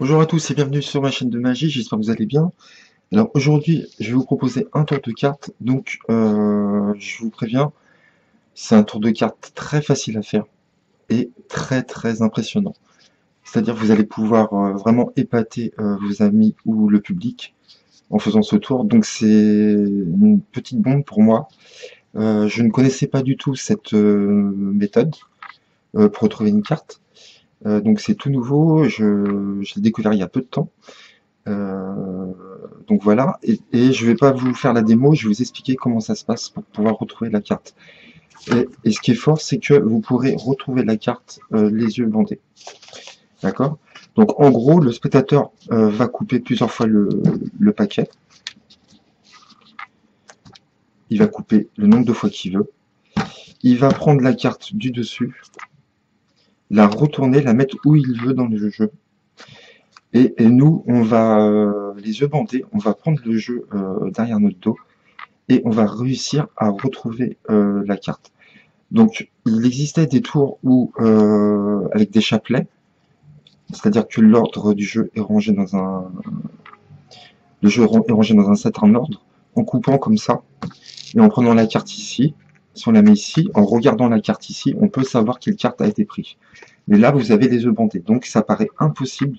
Bonjour à tous et bienvenue sur ma chaîne de magie, j'espère que vous allez bien. Alors aujourd'hui, je vais vous proposer un tour de cartes, donc euh, je vous préviens, c'est un tour de cartes très facile à faire et très très impressionnant. C'est-à-dire vous allez pouvoir euh, vraiment épater euh, vos amis ou le public en faisant ce tour, donc c'est une petite bombe pour moi. je ne connaissais pas du tout cette méthode pour retrouver une carte. Euh, donc c'est tout nouveau, je, l'ai découvert il y a peu de temps. Euh, donc voilà, et, je vais pas vous faire la démo, je vais vous expliquer comment ça se passe pour pouvoir retrouver la carte. Et, ce qui est fort, c'est que vous pourrez retrouver la carte euh, les yeux bandés. D'accord? Donc en gros, le spectateur va couper plusieurs fois le paquet. Il va couper le nombre de fois qu'il veut. Il va prendre la carte du dessus, la retourner, la mettre où il veut dans le jeu. Et, nous, on va, euh, les yeux bandés, on va prendre le jeu euh, derrière notre dos et on va réussir à retrouver euh, la carte. Donc, il existait des tours où, avec des chapelets, c'est-à-dire que l'ordre du jeu est rangé dans un, le jeu est rangé dans un certain ordre, en coupant comme ça, et en prenant la carte ici, on la met ici, en regardant la carte ici, on peut savoir quelle carte a été prise. Mais là, vous avez les œufs bandés. Donc, ça paraît impossible.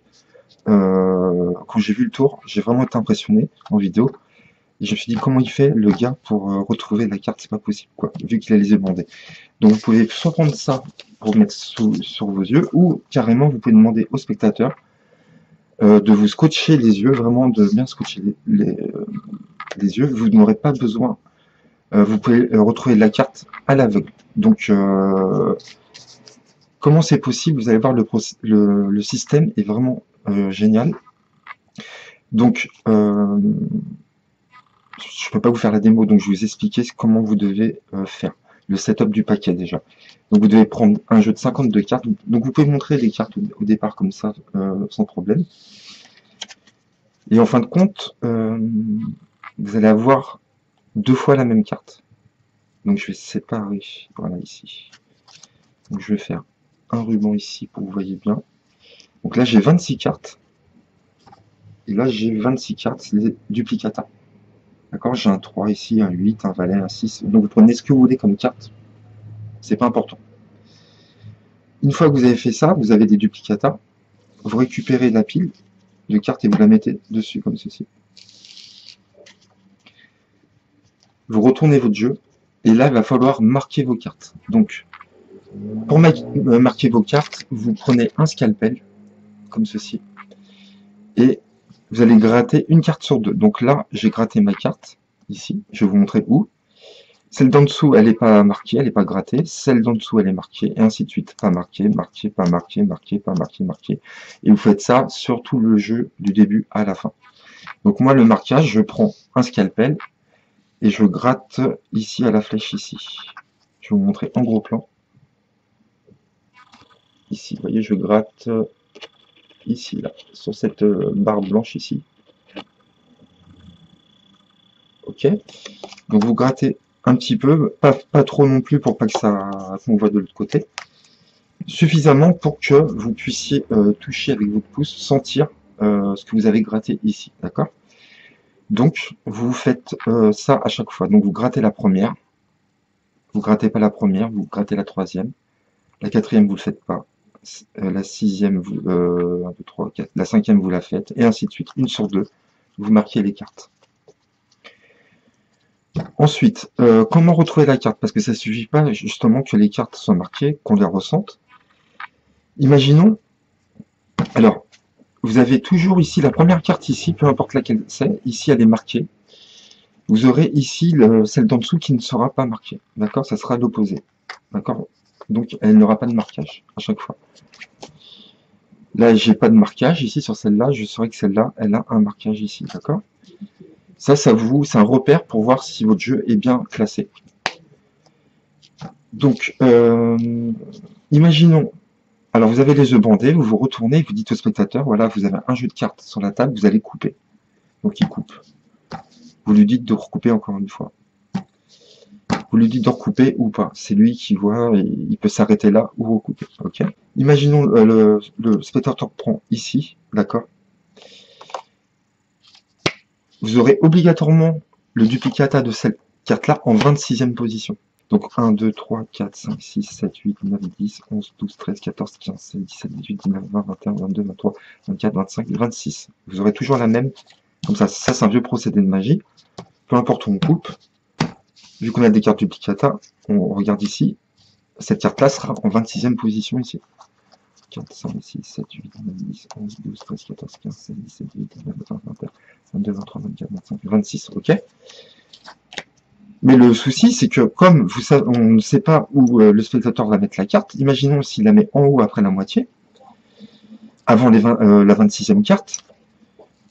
Euh, quand j'ai vu le tour, j'ai vraiment été impressionné en vidéo. Je me suis dit, comment il fait, le gars, pour euh, retrouver la carte? C'est pas possible, quoi, vu qu'il a les yeux bandés. Donc, vous pouvez soit prendre ça pour mettre sur vos yeux, ou carrément, vous pouvez demander au spectateur euh, de vous scotcher les yeux, vraiment de bien scotcher les, yeux. Vous n'aurez pas besoin vous pouvez euh, retrouver la carte à l'aveugle. Donc, euh, comment c'est possible? Vous allez voir, le, le, système est vraiment génial. Donc, je ne peux pas vous faire la démo, donc je vais vous expliquer comment vous devez faire le setup du paquet déjà. Donc vous devez prendre un jeu de 52 cartes. Donc vous pouvez montrer les cartes au, départ comme ça, sans problème. Et en fin de compte, vous allez avoir deux fois la même carte. Donc je vais séparer, voilà ici. Donc je vais faire un ruban ici pour que vous voyez bien. Donc là j'ai 26 cartes. Et là j'ai 26 cartes, les duplicata. D'accord J'ai un 3 ici, un 8, un valet, un 6. Donc vous prenez ce que vous voulez comme carte. C'est pas important. Une fois que vous avez fait ça, vous avez des duplicata. Vous récupérez la pile de cartes et vous la mettez dessus comme ceci. Vous retournez votre jeu, et là, il va falloir marquer vos cartes. Donc, pour euh, marquer vos cartes, vous prenez un scalpel, comme ceci, et vous allez gratter une carte sur deux. Donc là, j'ai gratté ma carte, ici, je vais vous montrer où. Celle d'en dessous, elle n'est pas marquée, elle n'est pas grattée. Celle d'en dessous, elle est marquée, et ainsi de suite. Pas marquée, marquée, pas marquée, marquée, pas marquée, marquée. Et vous faites ça sur tout le jeu du début à la fin. Donc moi, le marquage, je prends un scalpel et je gratte ici à la flèche ici. Je vais vous montrer en gros plan. Ici, vous voyez, je gratte ici, là, sur cette euh, barre blanche ici. Ok. Donc vous grattez un petit peu, pas, trop non plus pour pas que ça qu'on voit de l'autre côté. Suffisamment pour que vous puissiez euh, toucher avec votre pouce, sentir euh, ce que vous avez gratté ici. D'accord? Donc, vous faites euh, ça à chaque fois. Donc, vous grattez la première. Vous grattez pas la première, vous grattez la troisième. La quatrième, vous le faites pas. Euh, la sixième, vous, euh, un, deux, trois, quatre. La cinquième, vous la faites. Et ainsi de suite. Une sur deux. Vous marquez les cartes. Ensuite, comment retrouver la carte? Parce que ça ne suffit pas justement que les cartes soient marquées, qu'on les ressente. Imaginons, alors, vous avez toujours ici la première carte ici, peu importe laquelle c'est, ici elle est marquée. Vous aurez ici le, celle d'en dessous qui ne sera pas marquée. D'accord? Ça sera l'opposé. D'accord? Donc elle n'aura pas de marquage à chaque fois. Là, j'ai pas de marquage ici sur celle-là. Je saurais que celle-là, elle a un marquage ici. D'accord? Ça, ça vous, c'est un repère pour voir si votre jeu est bien classé. Donc, euh, imaginons alors vous avez les œufs bandés, vous vous retournez, vous dites au spectateur, voilà, vous avez un jeu de cartes sur la table, vous allez couper. Donc il coupe. Vous lui dites de recouper encore une fois. vous lui dites de recouper ou pas. C'est lui qui voit, il peut s'arrêter là ou recouper. Ok. Imaginons euh, le, le spectateur prend ici, d'accord? Vous aurez obligatoirement le duplicata de cette carte-là en 26e position. Donc 1, 2, 3, 4, 5, 6, 7, 8, 9, 10, 11, 12, 13, 14, 15, 16, 17, 18, 19, 20, 21, 22, 23, 24, 25, 26. Vous aurez toujours la même. Comme ça, ça c'est un vieux procédé de magie. Peu importe où on coupe, vu qu'on a des cartes duplicata, on regarde ici, cette carte-là sera en 26e position ici. 4, 5, 6, 7, 8, 9, 10, 11, 12, 13, 14, 15, 16, 17, 18, 19, 20, 21, 22, 23, 24, 25, 26, ok mais le souci, c'est que comme on ne sait pas où euh, le spectateur va mettre la carte, imaginons s'il la met en haut après la moitié, avant euh, la 26e carte,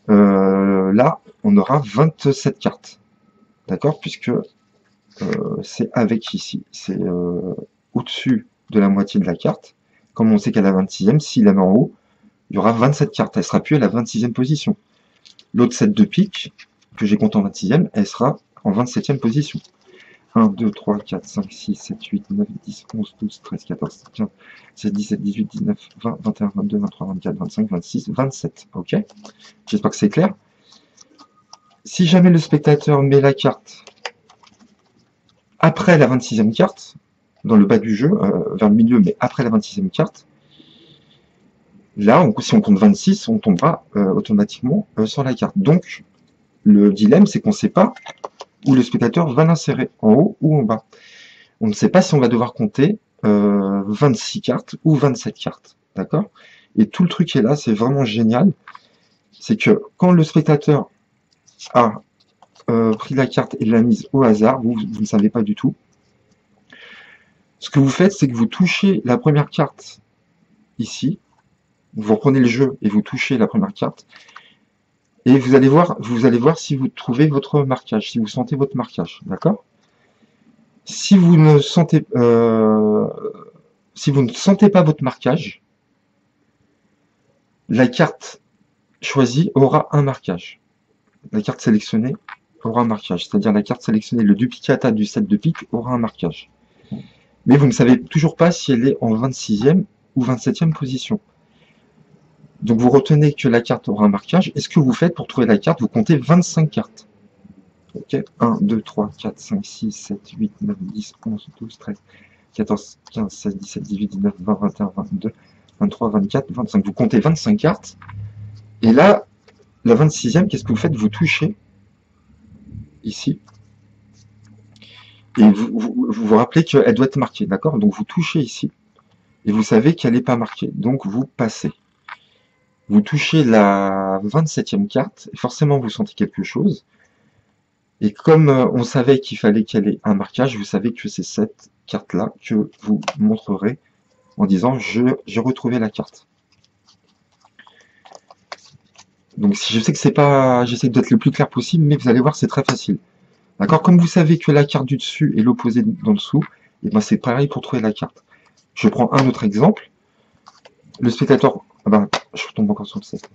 euh, là, on aura 27 cartes. D'accord? Puisque c'est avec ici, c'est au-dessus de la moitié de la carte. Comme on sait qu'elle a 26e, s'il la met en haut, il y aura 27 cartes. Elle sera plus à la 26e position. L'autre set de pique, que j'ai compté en 26e, elle sera en 27e position. 1, 2, 3, 4, 5, 6, 7, 8, 9, 10, 11, 12, 13, 14, 15, 16, 17, 18, 19, 20, 21, 22, 23, 24, 25, 26, 27. Ok J'espère que c'est clair. Si jamais le spectateur met la carte après la 26e carte, dans le bas du jeu, euh, vers le milieu, mais après la 26e carte, là, si on compte 26, on tombera euh, automatiquement euh, sur la carte. Donc, le dilemme, c'est qu'on ne sait pas où le spectateur va l'insérer, en haut ou en bas. On ne sait pas si on va devoir compter 26 euh, cartes ou 27 cartes. D'accord? Et tout le truc est là, c'est vraiment génial. C'est que quand le spectateur a euh, pris la carte et l'a mise au hasard, vous ne savez pas du tout. Ce que vous faites, c'est que vous touchez la première carte ici, vous reprenez le jeu et vous touchez la première carte, et vous allez voir, vous allez voir si vous trouvez votre marquage, si vous sentez votre marquage, d'accord? Si vous ne sentez, euh, si vous ne sentez pas votre marquage, la carte choisie aura un marquage. La carte sélectionnée aura un marquage, c'est-à-dire la carte sélectionnée, le duplicata du set de pique aura un marquage. Mais vous ne savez toujours pas si elle est en 26e ou 27e position. Donc vous retenez que la carte aura un marquage. Et ce que vous faites pour trouver la carte, vous comptez 25 cartes? Ok 1, 2, 3, 4, 5, 6, 7, 8, 9, 10, 11, 12, 13, 14, 15, 16, 17, 18, 19, 20, 21, 22, 23, 24, 25. Vous comptez 25 cartes. Et là, la 26e, qu'est-ce que vous faites? Vous touchez ici. Et vous vous, vous, rappelez qu'elle doit être marquée, d'accord? Donc vous touchez ici. Et vous savez qu'elle n'est pas marquée. Donc vous passez. Vous touchez la 27e carte, et forcément vous sentez quelque chose. Et comme euh, on savait qu'il fallait qu'elle ait un marquage, vous savez que c'est cette carte-là que vous montrerez en disant j'ai retrouvé la carte. Donc si je sais que c'est pas, j'essaie d'être le plus clair possible, mais vous allez voir c'est très facile. D'accord? Comme vous savez que la carte du dessus est l'opposé le dessous, et ben c'est pareil pour trouver la carte. Je prends un autre exemple. Le spectateur ben, je tombe encore sur le 7.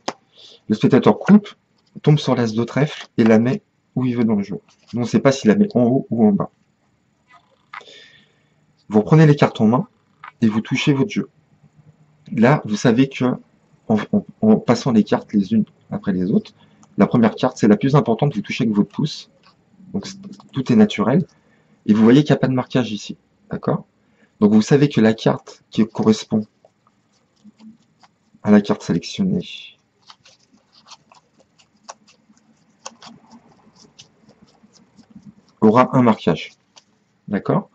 Le spectateur coupe, tombe sur l'as de trèfle et la met où il veut dans le jeu. on ne sait pas s'il la met en haut ou en bas. Vous reprenez les cartes en main et vous touchez votre jeu. Là, vous savez que en, passant les cartes les unes après les autres, la première carte, c'est la plus importante, vous touchez avec votre pouce. Donc tout est naturel. Et vous voyez qu'il n'y a pas de marquage ici. D'accord? Donc vous savez que la carte qui correspond à la carte sélectionnée. aura un marquage. D'accord?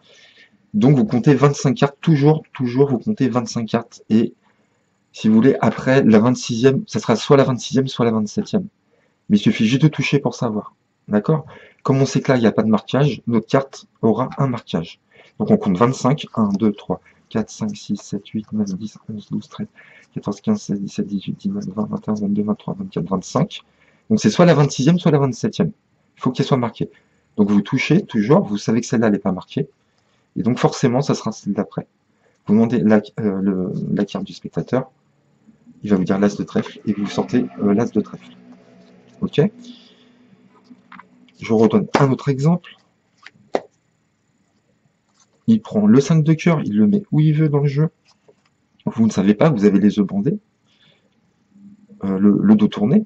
Donc vous comptez 25 cartes, toujours, toujours vous comptez 25 cartes. Et si vous voulez, après la 26e, ça sera soit la 26e, soit la 27e. Mais il suffit juste de toucher pour savoir. D'accord? Comme on sait que là, il n'y a pas de marquage, notre carte aura un marquage. Donc on compte 25, 1, 2, 3, 4, 5, 6, 7, 8, 9, 10, 11, 12, 13, 14, 15, 16, 17, 18, 19, 20, 21, 22, 23, 24, 25. Donc c'est soit la 26e, soit la 27e. Il faut qu'elle soit marquée. Donc vous touchez toujours, vous savez que celle-là n'est pas marquée. Et donc forcément, ça sera celle d'après. Vous demandez la, euh, la, carte du spectateur. Il va vous dire l'as de trèfle et vous sortez euh, l'as de trèfle. Ok? Je redonne un autre exemple. Il prend le 5 de cœur, il le met où il veut dans le jeu. Vous ne savez pas, vous avez les œufs bandés, euh, le, dos tourné.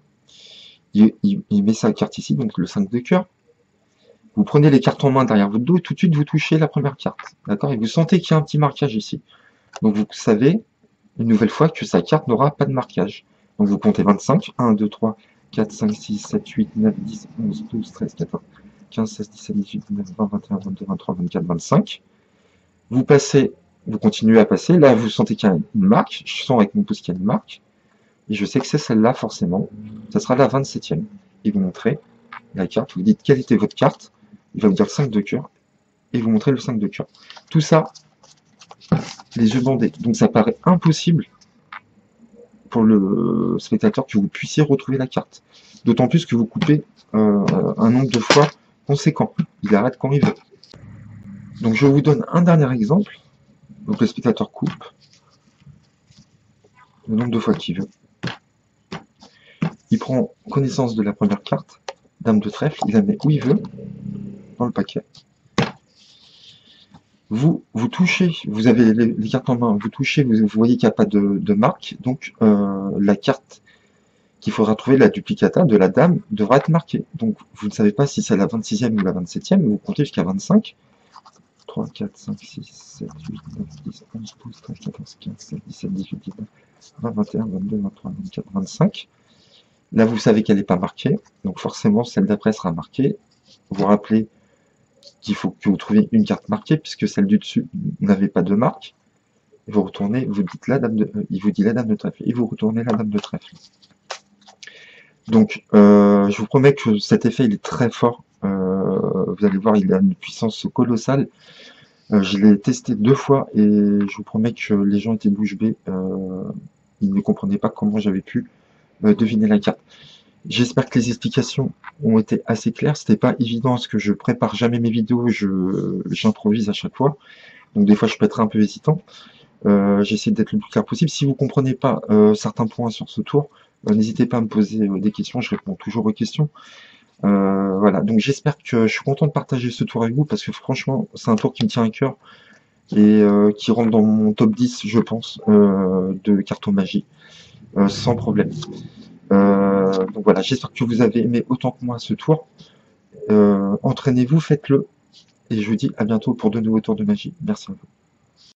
Il, met sa carte ici, donc le 5 de cœur. Vous prenez les cartes en main derrière votre dos et tout de suite vous touchez la première carte. D'accord? Et vous sentez qu'il y a un petit marquage ici. Donc vous savez, une nouvelle fois, que sa carte n'aura pas de marquage. Donc vous comptez 25. 1, 2, 3, 4, 5, 6, 7, 8, 9, 10, 11, 12, 13, 14, 15, 16, 17, 18, 19, 20, 21, 22, 23, 24, 25. Vous passez, vous continuez à passer. Là, vous sentez qu'il y a une marque. Je sens avec mon pouce qu'il y a une marque. Et je sais que c'est celle-là, forcément. Ça sera la 27e. Et vous montrez la carte. Vous dites quelle était votre carte? Il va vous dire le 5 de cœur. Et vous montrez le 5 de cœur. Tout ça, les yeux bandés. Donc ça paraît impossible pour le spectateur que vous puissiez retrouver la carte. D'autant plus que vous coupez euh, un nombre de fois conséquent. Il arrête quand il veut. Donc je vous donne un dernier exemple. Donc le spectateur coupe le nombre de fois qu'il veut. Il prend connaissance de la première carte, dame de trèfle, il la met où il veut, dans le paquet. Vous, vous touchez, vous avez les, cartes en main, vous touchez, vous, voyez qu'il n'y a pas de, marque, donc euh, la carte qu'il faudra trouver, la duplicata de la dame, devra être marquée. Donc vous ne savez pas si c'est la 26e ou la 27e, vous comptez jusqu'à 25. 3, 4, 5, 6, 7, 8, 9, 10, 11, 12, 13, 14, 15, 16, 17, 18, 19, 20, 21, 22, 23, 24, 25. Là, vous savez qu'elle n'est pas marquée, donc forcément, celle d'après sera marquée. Vous vous rappelez qu'il faut que vous trouviez une carte marquée, puisque celle du dessus n'avait pas de marque. Vous retournez, vous dites la dame de, euh, il vous dit la dame de trèfle, et vous retournez la dame de trèfle. Donc, euh, je vous promets que cet effet, il est très fort. Euh, vous allez voir, il a une puissance colossale. je l'ai testé deux fois et je vous promets que les gens étaient bouche bée. ils ne comprenaient pas comment j'avais pu deviner la carte. J'espère que les explications ont été assez claires. C'était pas évident parce que je prépare jamais mes vidéos, je j'improvise à chaque fois. Donc des fois je peux être un peu hésitant. Euh, J'essaie d'être le plus clair possible. Si vous comprenez pas euh, certains points sur ce tour, euh, n'hésitez pas à me poser euh, des questions. Je réponds toujours aux questions. Voilà. Donc j'espère que je suis content de partager ce tour avec vous parce que franchement c'est un tour qui me tient à cœur et qui rentre dans mon top 10, je pense, de cartomagie sans problème. Euh, donc voilà, j'espère que vous avez aimé autant que moi ce tour. Euh, entraînez-vous, faites-le. Et je vous dis à bientôt pour de nouveaux tours de magie. Merci à vous.